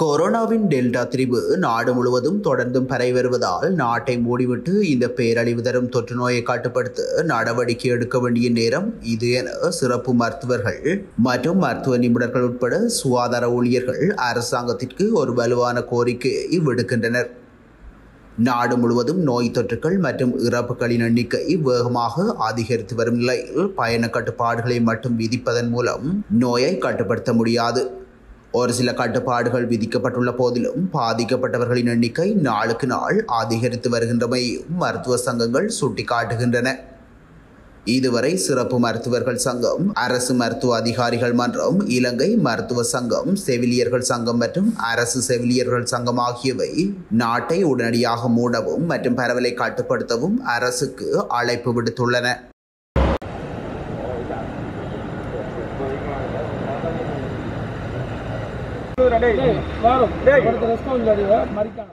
கொரோனாவின் டெல்டா திரிவு நாடு முழுவதும் தொடர்ந்தும் பரவி வருவதால் நாட்டை மூடிவிட்டு இந்த பேரழிவு தரும் தொற்று நோயை கட்டுப்படுத்த நடவடிக்கை எடுக்க வேண்டிய நேரம் இது என சிறப்பு மருத்துவர்கள் மற்றும் மருத்துவ நிபுணர்கள் உட்பட சுகாதார ஊழியர்கள் அரசாங்கத்திற்கு ஒரு வலுவான கோரிக்கையை விடுக்கின்றனர். நாடு முழுவதும் நோய் தொற்றுகள் மற்றும் இறப்புகளின் எண்ணிக்கை வேகமாக அதிகரித்து வரும் நிலையில் பயண கட்டுப்பாடுகளை மட்டும் விதிப்பதன் மூலம் நோயை கட்டுப்படுத்த முடியாது. ஒரு சில கட்டுப்பாடுகள் விதிக்கப்பட்டுள்ள போதிலும் பாதிக்கப்பட்டவர்களின் எண்ணிக்கை நாளுக்கு நாள் அதிகரித்து வருகின்றமையும் மருத்துவ சங்கங்கள் சுட்டிக்காட்டுகின்றன. இதுவரை சிறப்பு மருத்துவர்கள் சங்கம் அரசு மருத்துவ அதிகாரிகள் மன்றம் இலங்கை மருத்துவ சங்கம் செவிலியர்கள் சங்கம் மற்றும் அரசு செவிலியர்கள் சங்கம் ஆகியவை நாட்டை உடனடியாக மூடவும் மற்றும் பரவலை கட்டுப்படுத்தவும் அரசுக்கு அழைப்பு விடுத்துள்ளன. வாரம் மறிக்கான